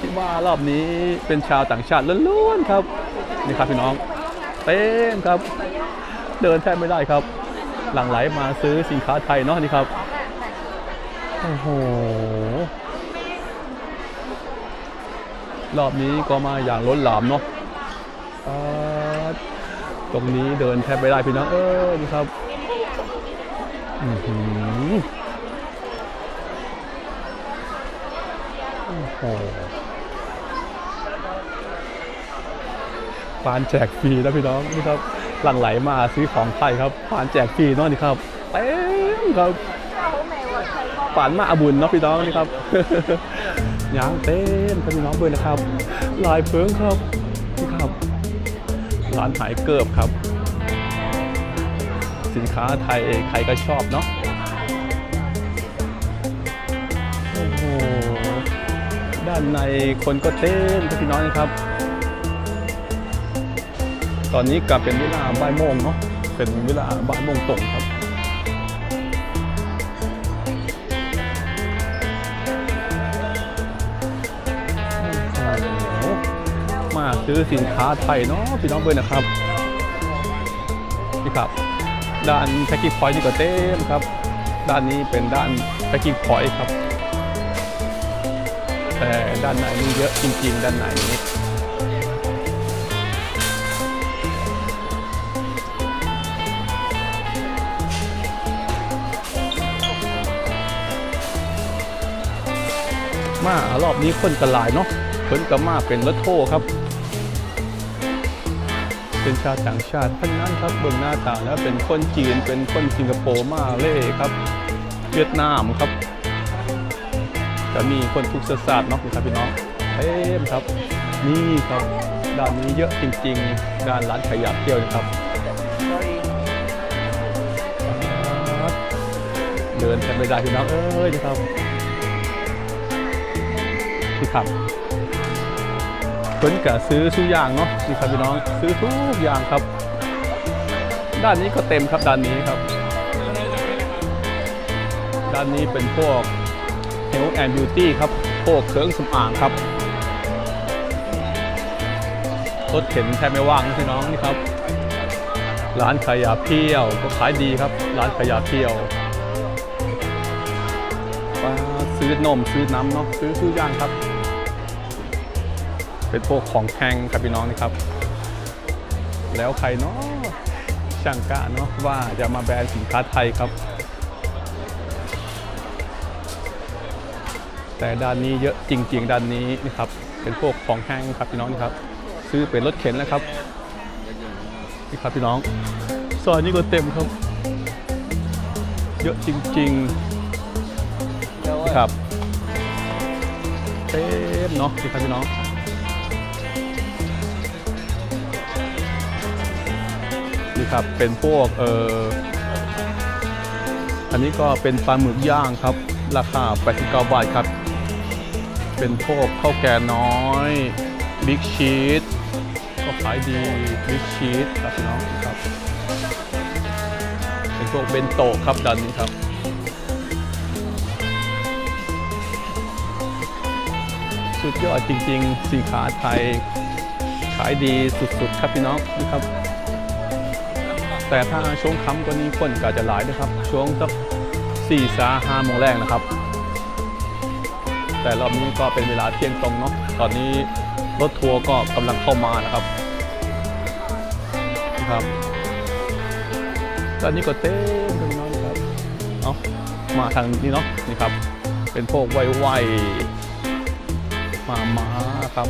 ที่ว่ารอบนี้เป็นชาวต่างชาติล้วนๆครับนี่ครับพี่น้องเต็มครับ เดินแทบไม่ได้ครับ หลั่งไหลมาซื้อสินค้าไทยเนาะนี่ครับโอ้โหรอบนี้ก็มาอย่างล้นหลามเนาะตรงนี้เดินแทบไม่ได้พี่น้องเออนี่ครับอือหือโอ้โห ปานแจกฟรีนะพี่น้องนี่ครับหลั่งไหลมาซื้อของไทยครับปานแจกฟรีเนาะนี่ครับเต็มครับปานมาอาบุญเนาะพี่น้องนี่ครับยางเต็มครับพี่น้องเบอร์นะครับลายเพิงครับนี่ครับร้านหายเกิบครับ สินค้าไทยใครก็ชอบเนาะโอ้โหด้านในคนก็เต็มพี่น้องนะครับ ตอนนี้กลับเป็นเวลาบ่ายโมงเนาะเป็นเวลาบ่ายโมงตรงครับมาซื้อสินค้าไทยเนาะพี่น้องเบอร์นะครับนี่ครับ ด้าน packing point นี่ก็เต็มครับ ด้านนี้เป็นด้าน packing point ครับ แต่ด้านในนี่เยอะจริง ๆ ด้านในนี้ มารอบนี้คนกะหลายเนาะเพิ่นก็มาเป็นรถทัวร์ครับ เป็นชาวต่างชาติทั้งนั้นครับเบื้องหน้าตาแล้วเป็นคนจีนเป็นคนสิงคโปร์มาเล่ครับ เวียดนามครับจะมีคนทุกเชื้อชาติเนาะครับพี่น้องเต็มครับ นี่ครับด้านนี้เยอะจริงๆด้านร้านขยับเที่ยวนะครับเดินแทบไม่ได้พี่น้องเอ้ยนะครับ พี่ครับเพิ่นกะซื้อทุกอย่างเนาะนี่ครับพี่น้องซื้อทุกอย่างครับ ด้านนี้ก็เต็มครับด้านนี้ครับ ด้านนี้เป็นพวก Health and Beauty ครับพวกเครื่องสำอางครับรถเข็นแทบไม่ว่างนะพี่น้องนี่ครับ ร้านขายยาเพียวก็ขายดีครับ ร้านขายยาเพียวซื้อนมซื้อน้ำเนาะซื้อทุกอย่างครับ เป็นพวกของแพงครับพี่น้องนี่ครับ แล้วใครเนาะช่างกะเนาะว่าจะมาแบรนด์สินค้าไทยครับ แต่ด้านนี้เยอะจริง ๆ ด้านนี้นี่ครับ เป็นพวกของแห้งครับพี่น้องครับ ซื้อเป็นรถเข็นแล้วครับนี่ครับพี่น้องซอยนี้ก็เต็มครับ เยอะจริงๆนี่ครับเต็มเนาะนี่ครับพี่น้อง นี่ครับเป็นพวกเอออันนี้ก็เป็นปลาหมึกย่างครับ ราคา 89 บาทครับ เป็นพวกข้าวแกงน้อยบิ๊กชีสก็ขายดีบิ๊กชีสครับพี่น้องครับ เป็นพวกเบนโตครับดันนี้ครับสุดยอดจริง ๆสินค้าไทย ขายดีสุด ๆ ครับพี่น้องนะครับ แต่ถ้าช่วงค่ำกว่านี้คนก็จะหลายนะครับ ช่วงสักสี่สาห้าโมงแรกนะครับ แต่รอบนี้ก็เป็นเวลาเที่ยงตรงเนาะตอนนี้รถทัวร์ก็กำลังเข้ามานะครับนะครับตอนนี้ก็เต้นกันน้อยครับเอามาทางนี้เนาะนี่ครับ เป็นพวกไวๆมามาครับ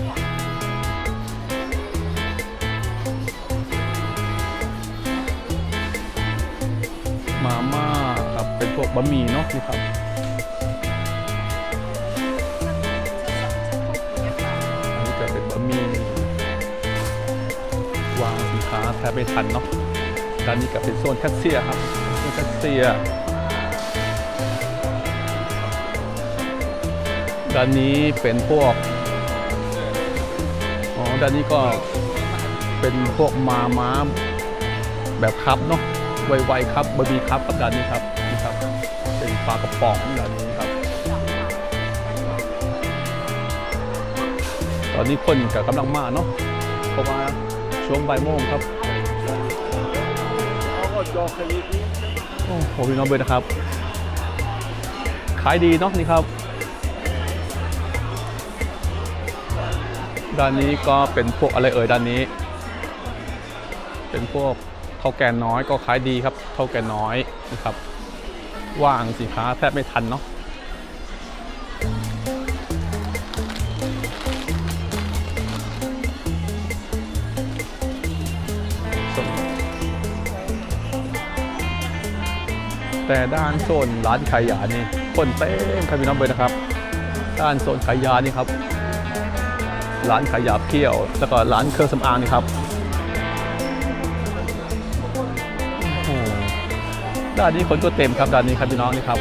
ครับเป็นพวกบะหมี่เนาะนี่ครับอันนี้จะเป็นบะหมี่วางสินค้าแทบไม่ทันเนาะด้านนี้ก็เป็นโซนแคชเชียร์ครับโซนแคชเชียร์ด้านนี้เป็นพวกอ๋อด้านนี้ก็เป็นพวกมาม้าแบบคับเนาะ ไวๆครับบะหมี่ครับกับด้านนี้ครับนี่ครับ เป็นปลากระป๋องด้านนี้ครับ ตอนนี้คนกับกำลังมาเนาะเพราะว่าช่วงบ่ายโมงครับโอ้โหพี่น้องเบิร์นะครับ ขายดีเนาะนี่ครับด้านนี้ก็เป็นพวกอะไรเอ่ยด้านนี้ เป็นพวก ท่าแก่น้อยก็ขายดีครับ เท่าแก่น้อยนะครับ ว่างสินค้าแทบไม่ทันเนาะแต่ด้านโซนร้านขายยานี่คนเต็มครับพี่น้องเบิร์นะครับ ด้านโซนขายยานี่ครับ ร้านขายยาเพี้ยว แล้วก็ร้านเครื่องสำอางนี่ครับ ด้านนี้คนก็เต็มครับด้านนี้ครับพี่น้องนี่ครับ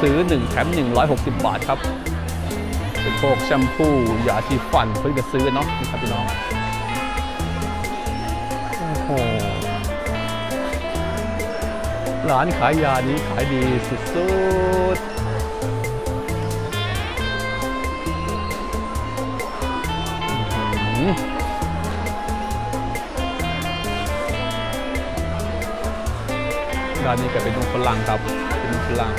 ซื้อ 1 แถม 160 บาทครับเป็นพวกแชมพูยาที่ฟันเพื่อจะซื้อเนาะนี่ครับพี่น้องโอ้โหร้านขายยานี้ขายดีสุดๆ ร้านนี้ก็เป็นนมฝรั่งครับ เป็นนมฝรั่ง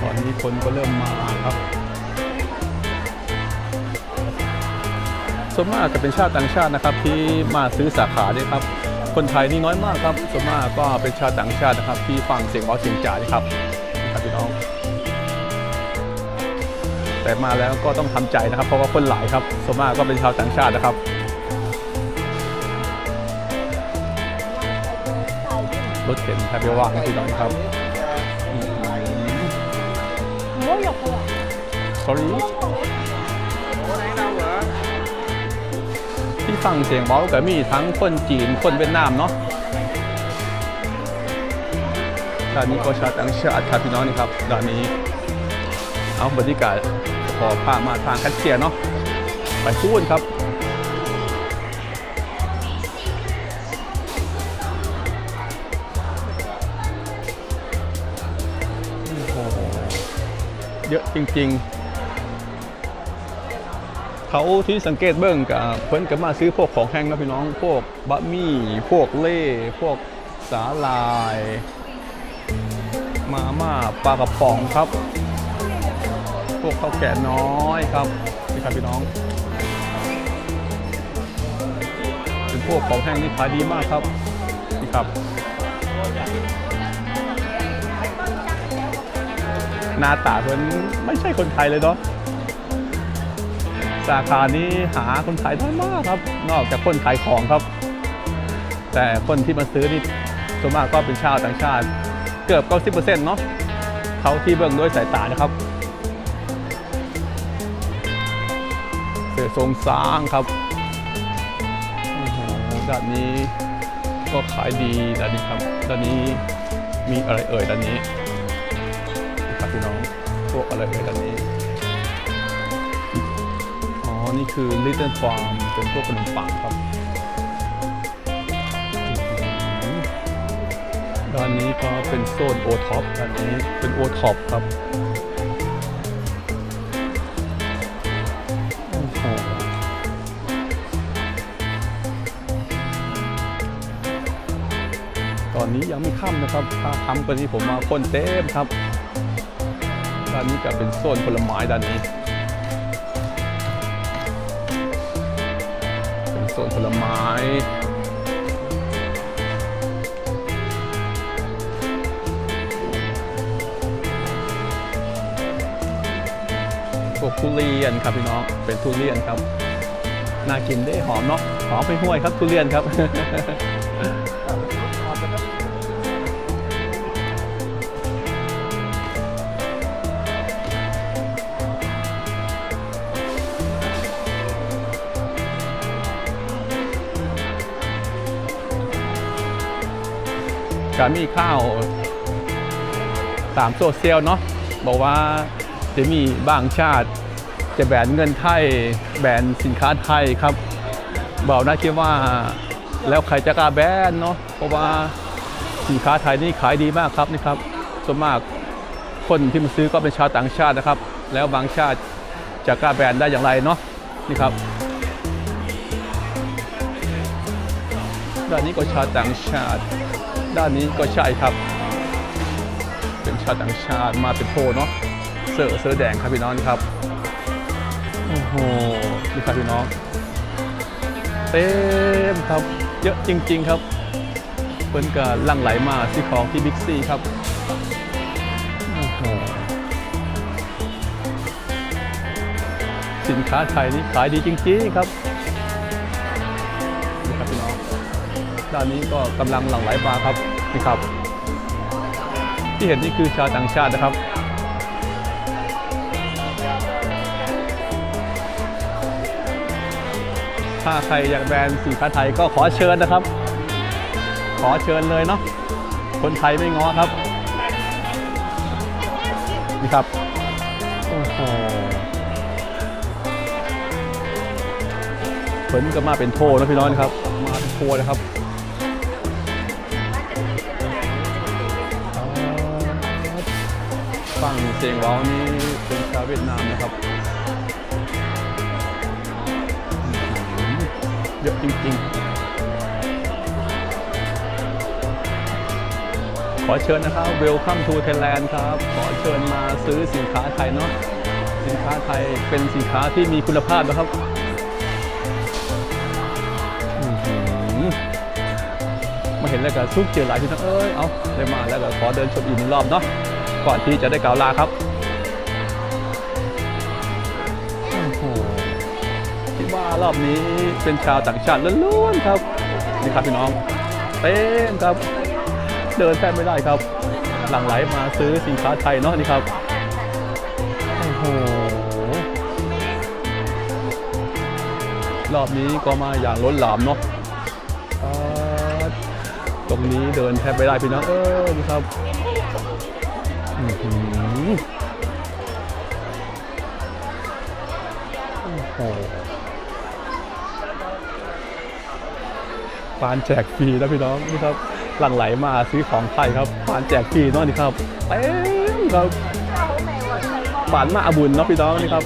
ตอนนี้คนก็เริ่มมาครับ ส่วนมากจะเป็นชาติต่างชาตินะครับ ที่มาซื้อสาขาเนี่ยครับ คนไทยนี่น้อยมากครับ ส่วนมากก็เป็นชาติต่างชาตินะครับ ที่ฟังเสียงบอสเสียงจ่านี่ครับ แต่มาแล้วก็ต้องทำใจนะครับ เพราะว่าคนหลายครับส่วนมากก็เป็นชาวต่างชาตินะครับรถเข็นแทบจะว่างพี่น้องครับอืม sorry ที่ฟังเสียงเบาก็มีทั้งคนจีนคนเวียดนามเนาะด้านนี้ก็ชาต่างชาติครับพี่น้องนี่ครับด้านนี้เอาบรรยากาศ ขอพามาทางแคชเชียร์เนาะไปพูดครับเยอะจริง ๆ เขาที่สังเกตเบิ้งกับเพิ่นก็มาซื้อพวกของแห้งนะพี่น้อง พวกบะหมี่ พวกเล่ พวกสาลาย มาม่าปลากระป๋องครับ วกข้าวแก่น้อยครับนี่ครับพี่น้อง เป็นพวกของแห้งที่ขายดีมากครับนี่ครับ หน้าตาเพิ่นไม่ใช่คนไทยเลยเนาะสาขานี้หาคนขายน้อยมากครับ นอกจากคนขายของครับ แต่คนที่มาซื้อนี่ส่วนมากก็เป็นชาวต่างชาติ เกือบ90%เนาะเขาที่เบิ่งด้วยสายตานะครับ ทรงสร้างครับด้านนี้ก็ขายดีด้านนี้ครับด้านนี้มีอะไรเอ่ยด้านนี้ครับพี่น้องพวกอะไรเอ่ยด้านนี้อ๋อนี่คือ Little Farm เป็นพวกขนมปังครับด้านนี้ก็เป็นโซนโอท็อปด้านนี้เป็นโอท็อปครับ ยังไม่ค่ำนะครับถ้าค่ำกว่านี้ผมมาคนเต็มครับด้านนี้ก็เป็นโซนผลไม้ด้านนี้เป็นโซนผลไม้พวกทุเรียนครับพี่น้องเป็นทุเรียนครับน่ากินได้หอมเนาะหอมไปห้วยครับทุเรียนครับ มีข้าวตามโซเชียลเนาะบอกว่าจะมีบางชาติ จะแบนเงินไทย แบนสินค้าไทยครับบอกนะคิดว่าแล้วใครจะกล้าแบนเนาะเพราะว่าสินค้าไทยนี่ขายดีมากครับนี่ครับส่วนมากคนที่มาซื้อก็เป็นชาวต่างชาตินะครับ แล้วบางชาติจะกล้าแบนได้อย่างไรเนาะนี่ครับด้านนี้ก็ชาวต่างชาติ ด้านนี้ก็ใช่ครับ เป็นชาวต่างชาติมาเป็นโพเนาะเสื้อเสื้อแดงครับพี่น้องครับโอ้โหนี่ครับพี่น้อง เต็มครับเยอะจริง ๆครับเพิ่นก็ลั่งไหลมาที่ของที่บิ๊กซีครับโอ้โหสินค้าไทยนี่ขายดีจริง ๆ ครับนี่ครับพี่น้องด้านนี้ก็กำลังหลั่งไหลมาครับ นี่ครับ ที่เห็นนี่คือชาวต่างชาตินะครับ ถ้าใครอยากแบรนด์สินค้าไทยก็ขอเชิญนะครับ ขอเชิญเลยเนาะคนไทยไม่ง้อครับ นี่ครับ โอ้โหเพิ่นก็มาเป็นโทนะพี่น้องครับ มาเป็นโทนะครับ เสียงร้องนี่เป็นชาวเวียดนามนะครับ เยอะจริงๆ ขอเชิญนะครับ Welcome to Thailand ครับ ขอเชิญมาซื้อสินค้าไทยเนาะ สินค้าไทยเป็นสินค้าที่มีคุณภาพนะครับมาเห็นแล้วก็ซุกเจอหลายที่ทั้งเอ้ย เอาได้มาแล้วก็ขอเดินชมอีกหนึ่งรอบเนาะ ก่อนที่จะได้กล่าวลาครับที่ว่ารอบนี้เป็นชาวต่างชาติล้วนๆครับ นี่ครับพี่น้องเต็มครับ เดินแทบไม่ได้ครับ หลั่งไหลมาซื้อสินค้าไทยเนาะนี่ครับโอ้โหรอบนี้ก็มาอย่างล้นหลามเนาะตรงนี้เดินแทบไม่ได้พี่น้องเออนี่ครับ โอ้ปานแจกฟรีนะพี่น้องนี่ครับหลั่งไหลมาซื้อของไทยครับปานแจกฟรีเนาะนี่ครับเต็มครับปานมาอาบุญเนาะพี่น้องนี่ครับ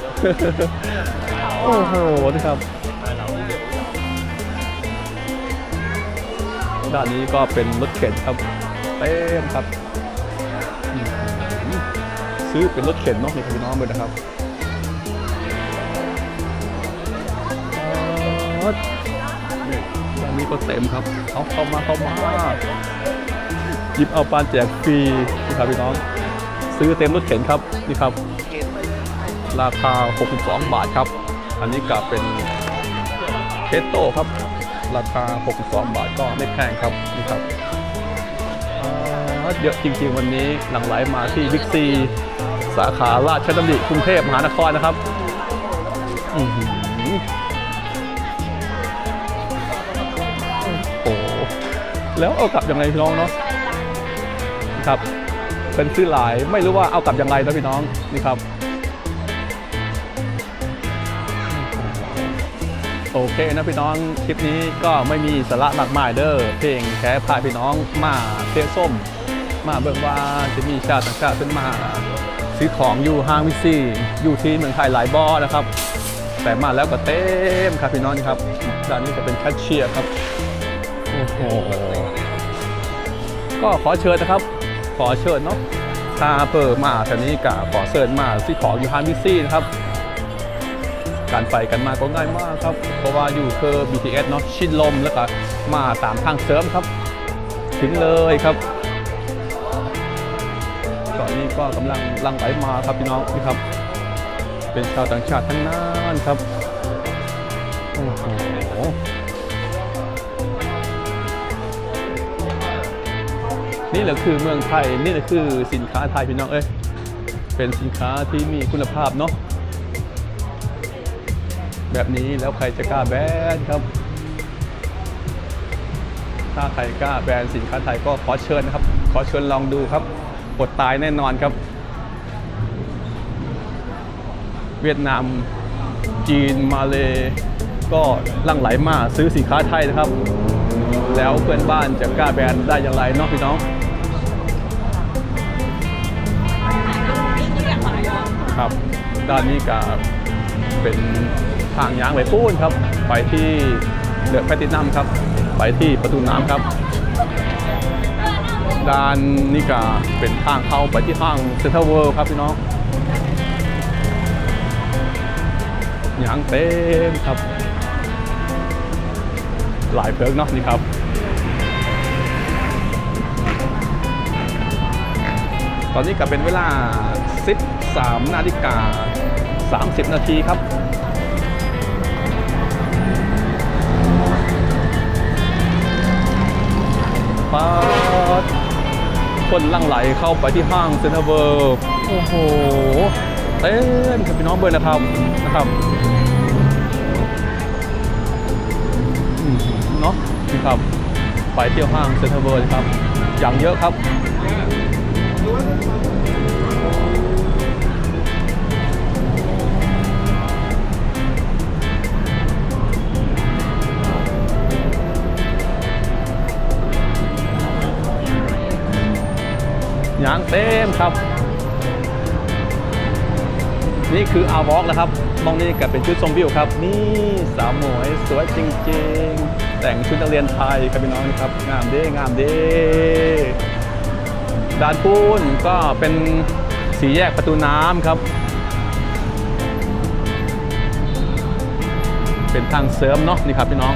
โอ้โหนี่ครับด้านนี้ก็เป็นรถเข็นครับเต็มครับ ซื้อเป็นรถเข็นเนาะนี่ครับพี่น้องเลยนะครับอ๋อนี่ร้านนี้ก็เต็มครับเอาเข้ามาเข้ามาหยิบเอาปานแจกฟรีนี่ครับพี่น้อง ซื้อเต็มรถเข็นครับนี่ครับ ราคา 62 บาทครับ อันนี้ก็เป็นเทสโต้ครับ ราคา 62 บาทก็ไม่แพงครับนี่ครับเยอะจริงๆวันนี้หลังไหลมาที่บิ๊กซี สาขาราชดำริกรุงเทพมหานครนะครับโอ้โหแล้วเอากลับยังไงพี่น้องเนาะครับ เป็นซื้อหลายไม่รู้ว่าเอากลับยังไงนะพี่น้องนี่ครับ โอเคนะพี่น้องคลิปนี้ก็ไม่มีสาระมากมายเด้อเพลงแค่พาพี่น้องมาเทส้มมาเบิ่งว่าจะมีชาวต่างชาติขึ้นมา ซื้อของอยู่ห้างวิซีอยู่ที่เมืองไทยหลายบ่อนะครับ แต่มาแล้วก็เต็มครับพี่น้องครับด้านนี้จะเป็นแคชเชียร์ครับโอ้โหก็ขอเชิญนะครับ ขอเชิญเนาะถ้าเปิดมาแถวนี้กะขอเชิญมาซื้อของอยู่ห้างวิซีนะครับ การไปกันมาก็ง่ายมากครับ เพราะว่าอยู่คือ BTS เนาะชิดลมแล้วก็มาตามทางเสริมครับ ถึงเลยครับ ตอนนี้ก็กำลังลังไหลมาครับพี่น้องนี่ครับ เป็นชาวต่างชาติทั้งนั้นครับโอ้โหนี่แหละคือเมืองไทยนี่แหละคือสินค้าไทยพี่น้องเอ้ยเป็นสินค้าที่มีคุณภาพเนาะแบบนี้แล้วใครจะกล้าแบนครับ ถ้าใครกล้าแบนสินค้าไทยก็ขอเชิญนะครับ ขอเชิญลองดูครับ อดตายแน่นอนครับ เวียดนาม จีนมาเลก็ลั่งไหลมาซื้อสินค้าไทยนะครับ แล้วเพื่อนบ้านจะกล้าแบนได้อย่างไรเนาะพี่น้องครับด้านนี้ก็เป็นทางยางไปปูนครับ ไปที่เดือดแพทินัมครับ ไปที่ประตูน้ำครับ ด้านนี้ก็เป็นทางเข้าไปที่ห้างเซ็นทรัลเวิลด์ครับพี่น้องอย่างเต็มครับ หลายเพิกเนาะนี่ครับตอนนี้ก็เป็นเวลา 13 นาฬิกา 30 นาทีครับปา คนลั่งไหลเข้าไปที่ห้างเซ็นทรัลเวิลด์โอ้โหเต้นครับพี่น้องเบิร์นะครับนะครับเนาะนี่ครับ ไปเที่ยวห้างเซ็นทรัลเวิลด์ครับ อย่างเยอะครับ ยางเต็มครับ นี่คืออาวอล์กนะครับ มองนี่ก็เป็นชุดทรงวิวครับ นี่สาวหมวยสวยจริงๆ แต่งชุดนักเรียนไทยครับพี่น้องครับ งามเด้งามเด้ด่านปูนก็เป็นสีแยกประตูน้ำครับ เป็นทางเสริมเนาะนี่ครับพี่น้อง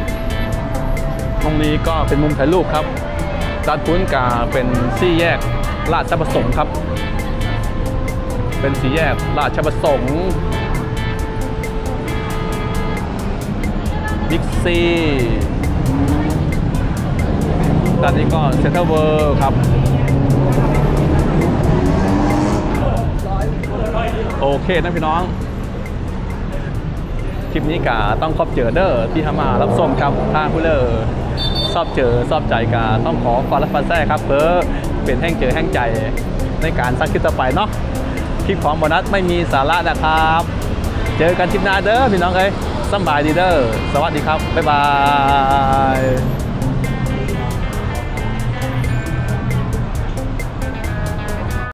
ตรงนี้ก็เป็นมุมถ่ายรูปครับด้านพุ้นกาเป็นสี่แยก ราชประสงค์ครับ เป็นสี่แยกราชประสงค์บิ๊กซีด้านนี้ก็เซ็นทรัลเวิร์ครับ โอเคนะพี่น้อง คลิปนี้กาต้องขอบเจอเด้อที่ทำมารับชมครับถ้าผู้เลอชอบเจอชอบใจกาต้องขอฟาร์ฟันแซ่ครับเพอ เป็นแห้งเจอแห้งใจในการสร้างคลิปต่อไปเนาะคลิปของโบนัสไม่มีสาระนะครับ เจอกันคลิปหน้าเด้อพี่น้องเอ้ยสบายดีเด้อสวัสดีครับ บ๊ายบาย